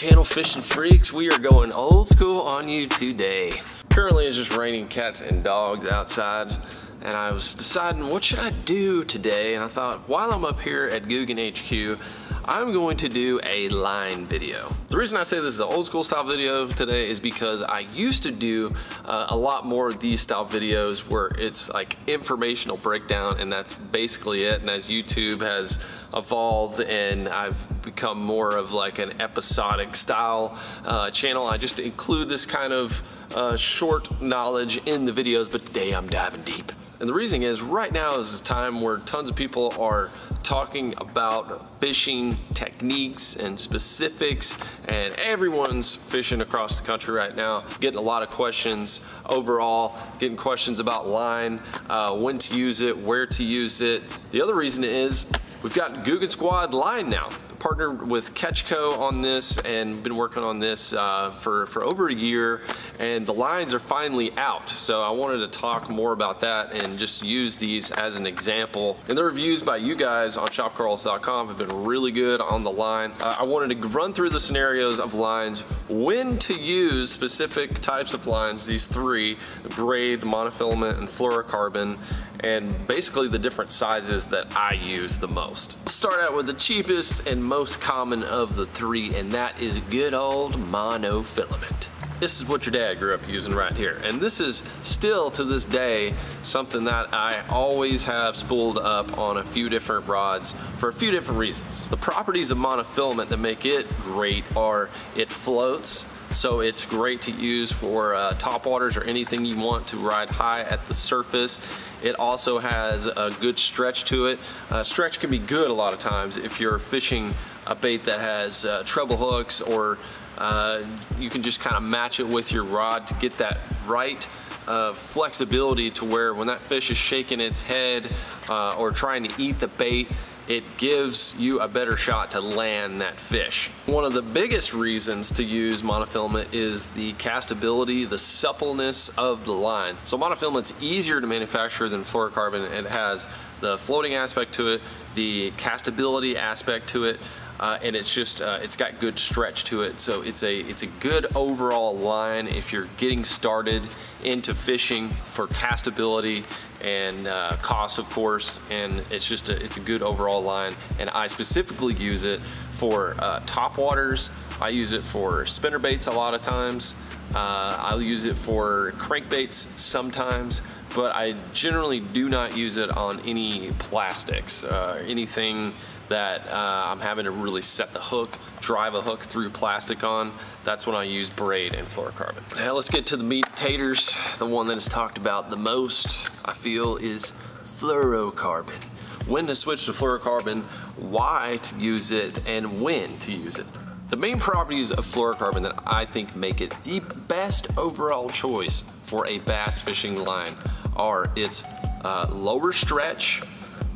channel Fishing Freaks. We are going old school on you today. Currently it's just raining cats and dogs outside and I was deciding what should I do today and I thought while I'm up here at Googan HQ I'm going to do a line video. The reason I say this is an old school style video today is because I used to do uh, a lot more of these style videos where it's like informational breakdown and that's basically it. And as YouTube has evolved and I've become more of like an episodic style uh, channel, I just include this kind of uh, short knowledge in the videos, but today I'm diving deep. And the reason is right now is a time where tons of people are talking about fishing techniques and specifics and everyone's fishing across the country right now getting a lot of questions overall getting questions about line uh, when to use it where to use it. The other reason is we've got Googan Squad line now partnered with Catchco on this and been working on this uh, for, for over a year and the lines are finally out. So I wanted to talk more about that and just use these as an example. And the reviews by you guys on shopkarls.com have been really good on the line. Uh, I wanted to run through the scenarios of lines, when to use specific types of lines, these three, braid, monofilament, and fluorocarbon, and basically the different sizes that I use the most. Start out with the cheapest and most common of the three, and that is good old monofilament. This is what your dad grew up using right here. And this is still to this day something that I always have spooled up on a few different rods for a few different reasons. The properties of monofilament that make it great are it floats, so it's great to use for uh, top waters or anything you want to ride high at the surface. It also has a good stretch to it. Uh, stretch can be good a lot of times if you're fishing a bait that has uh, treble hooks or uh, you can just kind of match it with your rod to get that right uh, flexibility to where when that fish is shaking its head uh, or trying to eat the bait, it gives you a better shot to land that fish. One of the biggest reasons to use monofilament is the castability, the suppleness of the line. So monofilament's easier to manufacture than fluorocarbon. It has the floating aspect to it, the castability aspect to it, uh, and it's just uh, it's got good stretch to it. So it's a it's a good overall line if you're getting started into fishing for castability and uh, cost of course. And it's just a, it's a good overall line. And I specifically use it for uh, top waters. I use it for spinner baits a lot of times. Uh, I'll use it for crankbaits sometimes but I generally do not use it on any plastics uh, anything that uh, I'm having to really set the hook, drive a hook through plastic on, that's when I use braid and fluorocarbon. Now let's get to the meat taters. The one that is talked about the most, I feel, is fluorocarbon. When to switch to fluorocarbon, why to use it, and when to use it. The main properties of fluorocarbon that I think make it the best overall choice for a bass fishing line are its uh, lower stretch,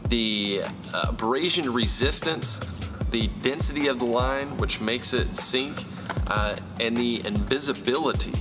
the uh, abrasion resistance, the density of the line, which makes it sink, uh, and the invisibility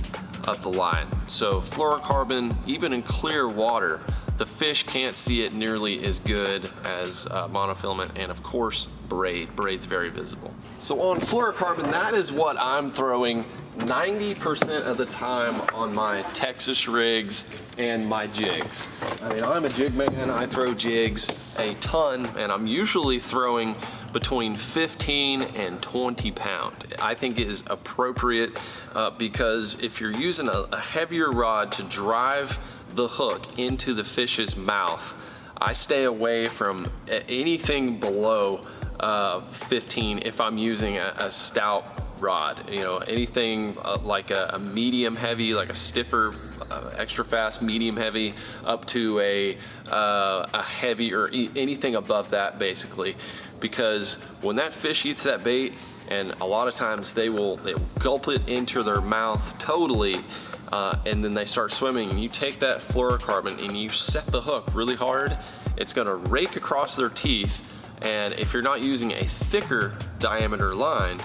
of the line. So fluorocarbon, even in clear water, the fish can't see it nearly as good as uh, monofilament and of course braid. Braid's very visible. So on fluorocarbon, that is what I'm throwing 90% of the time on my Texas rigs and my jigs. I mean, I'm a jig man, I throw jigs a ton and I'm usually throwing between 15 and 20 pound. I think it is appropriate uh, because if you're using a, a heavier rod to drive the hook into the fish's mouth. I stay away from anything below uh, 15 if I'm using a, a, stout rod. You know, anything uh, like a, a, medium heavy, like a stiffer, uh, extra fast, medium heavy, up to a, uh, a heavy or e anything above that basically. Because when that fish eats that bait, and a lot of times they will, they will gulp it into their mouth totally uh, and then they start swimming and you take that fluorocarbon and you set the hook really hard, it's gonna rake across their teeth and if you're not using a thicker diameter line,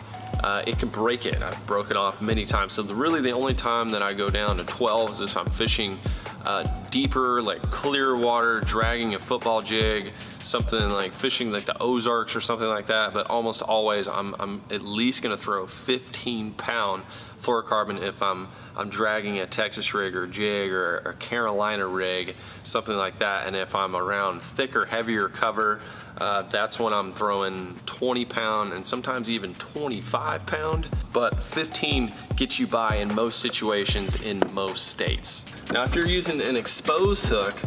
uh, it can break it. I've broken off many times. So the, really the only time that I go down to 12 is if I'm fishing uh, deeper, like clear water, dragging a football jig, something like fishing like the Ozarks or something like that, but almost always I'm, I'm at least gonna throw 15 pound fluorocarbon if I'm I'm dragging a Texas rig or jig or a Carolina rig, something like that. And if I'm around thicker, heavier cover, uh, that's when I'm throwing 20 pound and sometimes even 25 pound, but 15 gets you by in most situations in most states. Now, if you're using an exposed hook,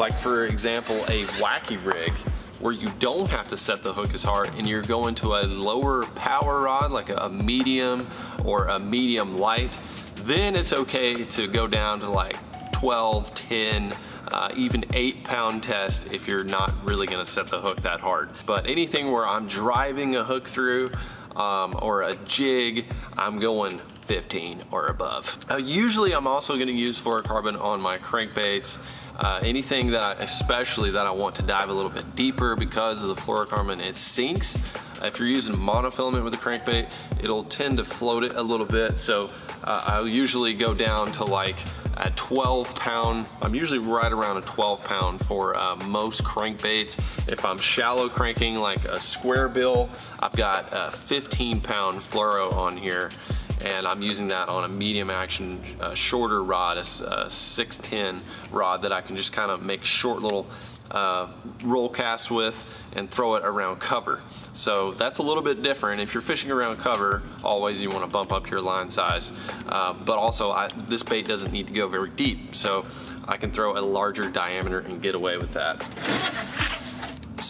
like for example, a wacky rig, where you don't have to set the hook as hard and you're going to a lower power rod, like a medium or a medium light, then it's okay to go down to like 12, 10, uh, even eight pound test if you're not really gonna set the hook that hard. But anything where I'm driving a hook through um, or a jig, I'm going 15 or above. Uh, usually I'm also gonna use fluorocarbon on my crankbaits uh, anything that I, especially that I want to dive a little bit deeper because of the fluorocarbon, it sinks. If you're using monofilament with a crankbait, it'll tend to float it a little bit. So uh, I'll usually go down to like a 12 pound. I'm usually right around a 12 pound for uh, most crankbaits. If I'm shallow cranking like a square bill, I've got a 15 pound fluoro on here and I'm using that on a medium action uh, shorter rod, a, a 610 rod that I can just kind of make short little uh, roll cast with and throw it around cover. So that's a little bit different. If you're fishing around cover, always you want to bump up your line size. Uh, but also I, this bait doesn't need to go very deep. So I can throw a larger diameter and get away with that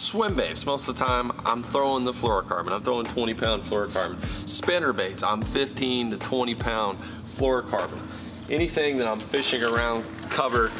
swim baits, most of the time I'm throwing the fluorocarbon. I'm throwing 20 pound fluorocarbon. Spinner baits, I'm 15 to 20 pound fluorocarbon. Anything that I'm fishing around cover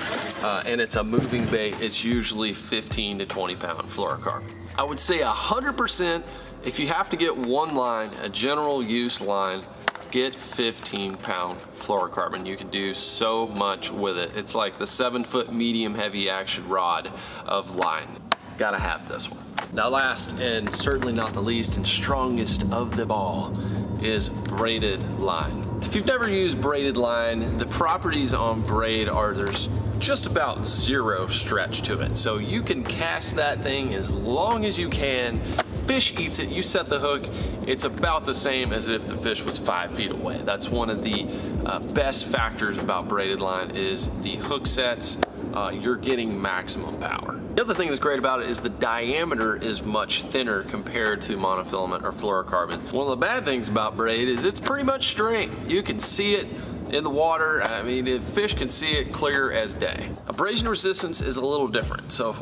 uh, and it's a moving bait, it's usually 15 to 20 pound fluorocarbon. I would say 100% if you have to get one line, a general use line, get 15 pound fluorocarbon. You can do so much with it. It's like the seven foot medium heavy action rod of line gotta have this one. Now last and certainly not the least and strongest of them all is braided line. If you've never used braided line, the properties on braid are there's just about zero stretch to it. So you can cast that thing as long as you can. Fish eats it, you set the hook, it's about the same as if the fish was five feet away. That's one of the uh, best factors about braided line is the hook sets uh, you're getting maximum power. The other thing that's great about it is the diameter is much thinner compared to monofilament or fluorocarbon. One of the bad things about braid is it's pretty much string. You can see it in the water. I mean, fish can see it clear as day. Abrasion resistance is a little different. So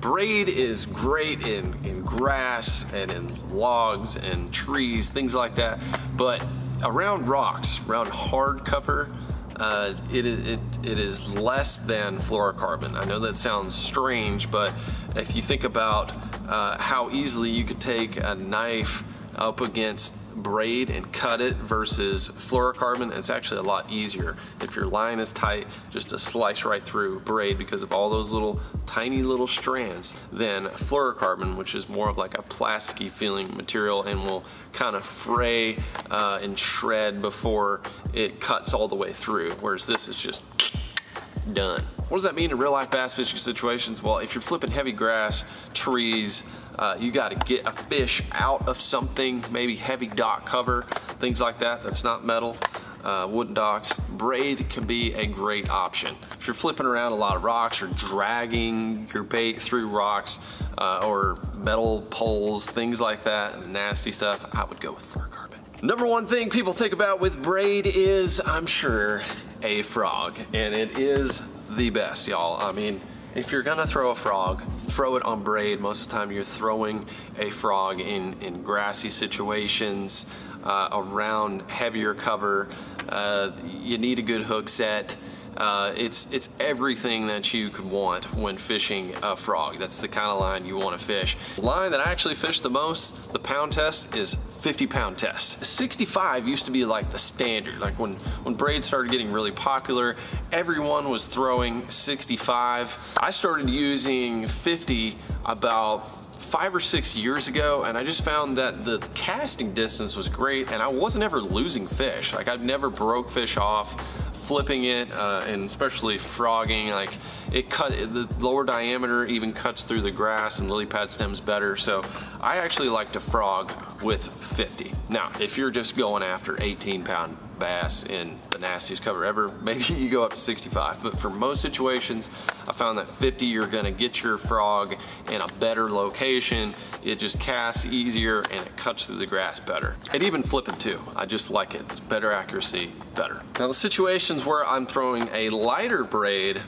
braid is great in, in grass and in logs and trees, things like that. But around rocks, around hard cover, uh, it, it, it is less than fluorocarbon. I know that sounds strange, but if you think about uh, how easily you could take a knife up against braid and cut it versus fluorocarbon, it's actually a lot easier. If your line is tight, just to slice right through braid because of all those little tiny little strands than fluorocarbon, which is more of like a plasticky feeling material and will kind of fray uh, and shred before it cuts all the way through, whereas this is just done. What does that mean in real life bass fishing situations? Well, if you're flipping heavy grass, trees, uh, you got to get a fish out of something, maybe heavy dock cover, things like that. That's not metal. Uh, wooden docks, braid can be a great option. If you're flipping around a lot of rocks or dragging your bait through rocks uh, or metal poles, things like that, nasty stuff, I would go with fluorocarbon. Number one thing people think about with braid is, I'm sure, a frog. And it is the best, y'all. I mean, if you're gonna throw a frog, throw it on braid. Most of the time you're throwing a frog in, in grassy situations, uh, around heavier cover. Uh, you need a good hook set. Uh, it's it's everything that you could want when fishing a frog. That's the kind of line you want to fish. Line that I actually fish the most, the pound test, is 50 pound test. 65 used to be like the standard. Like when, when braid started getting really popular, everyone was throwing 65. I started using 50 about five or six years ago and I just found that the casting distance was great and I wasn't ever losing fish. Like I never broke fish off flipping it uh, and especially frogging, like it cut, the lower diameter even cuts through the grass and lily pad stems better. So I actually like to frog with 50. Now, if you're just going after 18 pound bass in the nastiest cover ever, maybe you go up to 65. But for most situations, I found that 50, you're gonna get your frog in a better location. It just casts easier and it cuts through the grass better. It even flipping too. I just like it. It's better accuracy, better. Now the situations where I'm throwing a lighter braid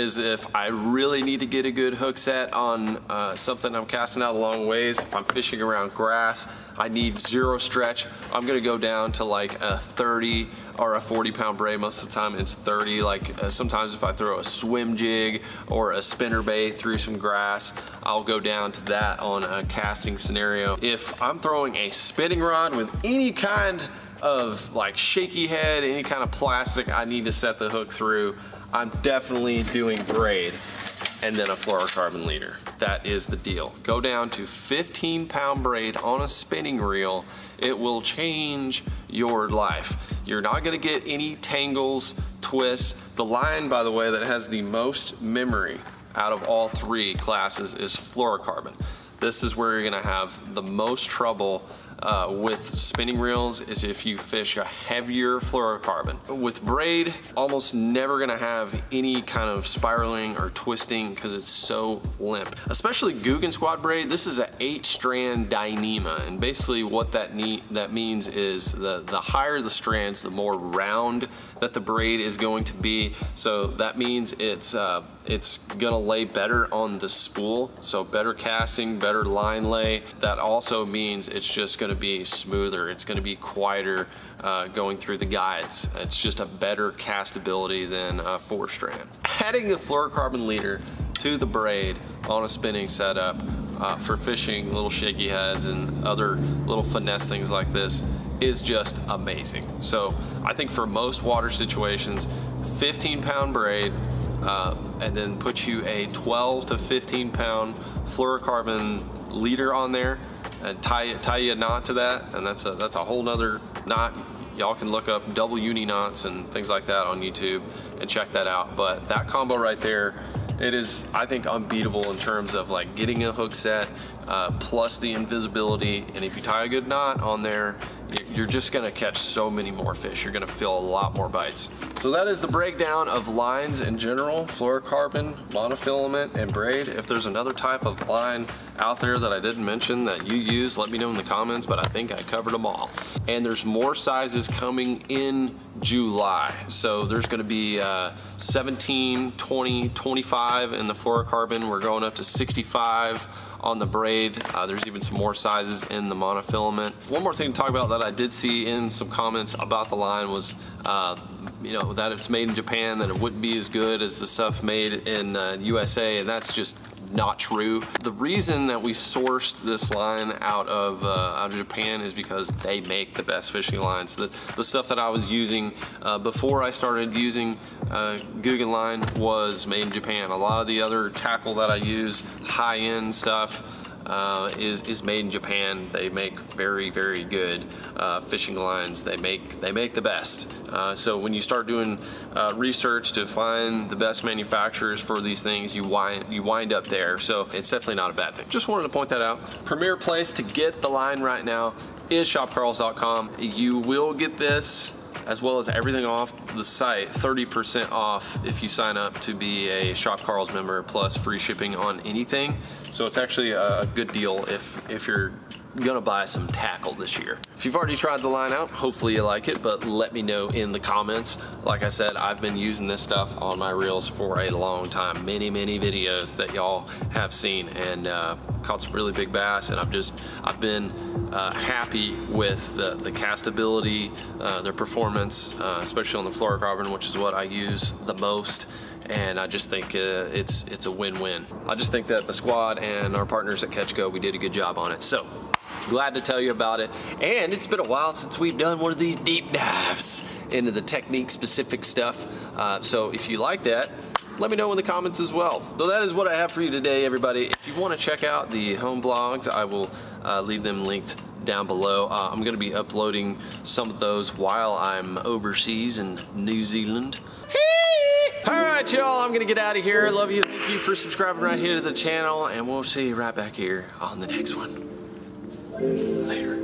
is if I really need to get a good hook set on uh, something I'm casting out a long ways, if I'm fishing around grass, I need zero stretch, I'm gonna go down to like a 30 or a 40 pound braid. Most of the time it's 30. Like uh, sometimes if I throw a swim jig or a spinner bait through some grass, I'll go down to that on a casting scenario. If I'm throwing a spinning rod with any kind of like shaky head, any kind of plastic I need to set the hook through, I'm definitely doing braid and then a fluorocarbon leader. That is the deal. Go down to 15 pound braid on a spinning reel. It will change your life. You're not gonna get any tangles, twists. The line, by the way, that has the most memory out of all three classes is fluorocarbon. This is where you're gonna have the most trouble uh, with spinning reels is if you fish a heavier fluorocarbon. With braid, almost never gonna have any kind of spiraling or twisting because it's so limp. Especially Googan Squad braid, this is an eight strand Dyneema and basically what that, that means is the, the higher the strands, the more round that the braid is going to be. So that means it's, uh, it's gonna lay better on the spool. So better casting, better line lay. That also means it's just gonna be smoother. It's gonna be quieter uh, going through the guides. It's just a better castability than a four strand. Adding the fluorocarbon leader to the braid on a spinning setup uh, for fishing little shaky heads and other little finesse things like this is just amazing. So I think for most water situations, 15 pound braid, uh, and then put you a 12 to 15 pound fluorocarbon leader on there and tie tie a knot to that and that's a that's a whole nother knot y'all can look up double uni knots and things like that on YouTube and check that out but that combo right there it is I think unbeatable in terms of like getting a hook set uh, plus the invisibility and if you tie a good knot on there you're just gonna catch so many more fish. You're gonna feel a lot more bites. So that is the breakdown of lines in general, fluorocarbon, monofilament, and braid. If there's another type of line out there that I didn't mention that you use, let me know in the comments, but I think I covered them all. And there's more sizes coming in July. So there's gonna be uh, 17, 20, 25 in the fluorocarbon. We're going up to 65 on the braid. Uh, there's even some more sizes in the monofilament. One more thing to talk about that I did see in some comments about the line was uh, you know that it's made in Japan that it wouldn't be as good as the stuff made in uh, USA and that's just not true. The reason that we sourced this line out of uh, out of Japan is because they make the best fishing lines. The, the stuff that I was using uh, before I started using uh, Googan line was made in Japan. A lot of the other tackle that I use, high-end stuff, uh, is is made in Japan. They make very very good uh, fishing lines. They make they make the best. Uh, so when you start doing uh, research to find the best manufacturers for these things, you wind you wind up there. So it's definitely not a bad thing. Just wanted to point that out. Premier place to get the line right now is shopkarls.com. You will get this as well as everything off the site 30% off if you sign up to be a Shop Karls member plus free shipping on anything. So it's actually a good deal if, if you're gonna buy some tackle this year. If you've already tried the line out, hopefully you like it, but let me know in the comments. Like I said, I've been using this stuff on my reels for a long time. Many, many videos that y'all have seen and uh, caught some really big bass and I've just, I've been uh, happy with the, the castability, uh, their performance, uh, especially on the fluorocarbon, which is what I use the most and I just think uh, it's it's a win-win. I just think that the squad and our partners at Catch Co, we did a good job on it. So glad to tell you about it. And it's been a while since we've done one of these deep dives into the technique specific stuff. Uh, so if you like that, let me know in the comments as well. So that is what I have for you today, everybody. If you want to check out the home blogs, I will uh, leave them linked down below. Uh, I'm going to be uploading some of those while I'm overseas in New Zealand. All right, y'all, I'm going to get out of here. I love you. Thank you for subscribing right here to the channel, and we'll see you right back here on the next one. Later.